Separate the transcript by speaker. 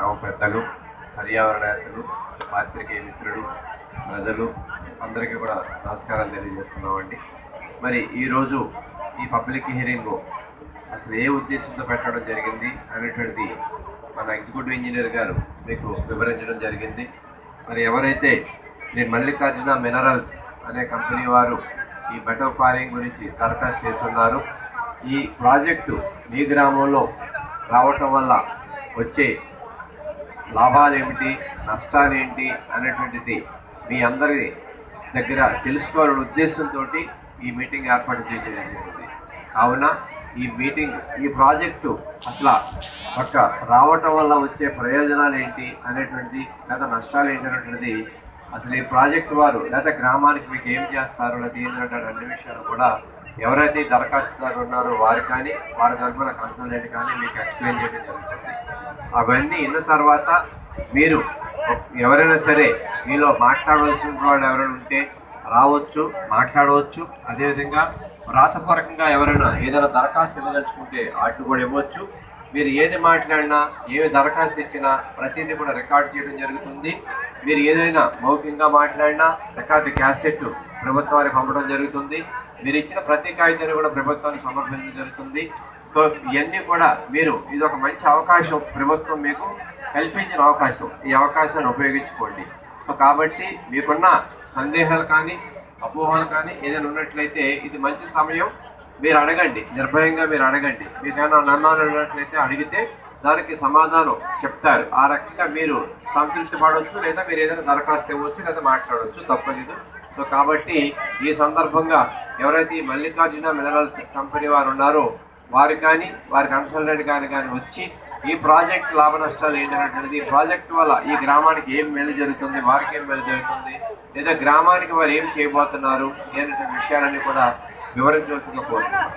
Speaker 1: గ్రామ పెద్దలు పర్యావరణేతలు పాత్రికేయ మిత్రులు ప్రజలు అందరికీ కూడా నమస్కారం తెలియజేస్తున్నామండి. మరి ఈరోజు ఈ పబ్లిక్ హియరింగ్ అసలు ఏ ఉద్దేశంతో పెట్టడం జరిగింది అనేటువంటిది మన ఎగ్జిక్యూటివ్ ఇంజనీర్ గారు మీకు వివరించడం జరిగింది. మరి ఎవరైతే నేను మల్లికార్జున మినరల్స్ అనే కంపెనీ వారు ఈ మెటల్ క్వారింగ్ గురించి దరఖాస్తు చేస్తున్నారు ఈ ప్రాజెక్టు మీ గ్రామంలో రావటం వల్ల వచ్చే లాభాలు ఏమిటి నష్టాలు ఏంటి అనేటువంటిది మీ అందరి దగ్గర తెలుసుకోవాలనే ఉద్దేశంతో ఈ మీటింగ్ ఏర్పాటు చేయడం జరిగింది. కావున ఈ మీటింగ్ ఈ ప్రాజెక్టు అసలు ఒక రావటం వల్ల వచ్చే ప్రయోజనాలు ఏంటి అనేటువంటిది లేదా నష్టాలు ఏంటి అనేటువంటిది అసలు ఈ ప్రాజెక్టు వారు లేదా గ్రామానికి మీకు ఏం చేస్తారు? లేదా ఏంటంటే అన్ని విషయాలు కూడా ఎవరైతే దరఖాస్తుదారు ఉన్నారో వారు కానీ వారి తరఫున కన్సల్టెంట్ కానీ మీకు ఎక్స్ప్లెయిన్ చేయడం జరుగుతుంది. అవన్నీ విన్న తర్వాత మీరు ఎవరైనా సరే మీలో మాట్లాడవలసిన వాళ్ళు ఎవరైనా ఉంటే రావచ్చు మాట్లాడవచ్చు. అదేవిధంగా వ్రాతపూర్వకంగా ఎవరైనా ఏదైనా దరఖాస్తు ఇవ్వదలుచుకుంటే అటు కూడా ఇవ్వచ్చు. మీరు ఏది మాట్లాడినా ఏమి దరఖాస్తు ఇచ్చినా ప్రతిదీ కూడా రికార్డ్ చేయడం జరుగుతుంది. మీరు ఏదైనా మౌఖికంగా మాట్లాడినా రికార్డు క్యాసెట్ ప్రభుత్వానికి పంపడం జరుగుతుంది. మీరు ఇచ్చిన ప్రతి కాగితాన్ని కూడా ప్రభుత్వానికి సమర్పించడం జరుగుతుంది. సో ఇవన్నీ కూడా మీరు ఇది ఒక మంచి అవకాశం ప్రభుత్వం మీకు కల్పించిన అవకాశం. ఈ అవకాశాన్ని ఉపయోగించుకోండి. సో కాబట్టి మీకున్న సందేహాలు కానీ అపోహలు కానీ ఏదైనా ఉన్నట్లయితే ఇది మంచి సమయం. మీరు అడగండి. నిర్భయంగా మీరు అడగండి. మీకు నమ్మాలు నన్నాలు ఉన్నట్లయితే అడిగితే దానికి సమాధానం చెప్తారు. ఆ రకంగా మీరు సంతృప్తి పడవచ్చు లేదా మీరు ఏదైనా దరఖాస్తు ఇవ్వచ్చు లేదా మాట్లాడవచ్చు తప్పలేదు. సో కాబట్టి ఈ సందర్భంగా ఎవరైతే ఈ మల్లికార్జున మినరల్స్ కంపెనీ వారు ఉన్నారో వారు కానీ వారి కన్సల్టెంట్ కానీ కానీ వచ్చి ఈ ప్రాజెక్ట్ లాభ నష్టాలు ఏంటనేటువంటిది ఈ ప్రాజెక్ట్ వల్ల ఈ గ్రామానికి ఏం మేలు జరుగుతుంది వారికి ఏం మేలు జరుగుతుంది లేదా గ్రామానికి వారు ఏం చేయబోతున్నారు అనేటువంటి విషయాలన్నీ కూడా వివరించవలసిందిగా కోరుతున్నాను.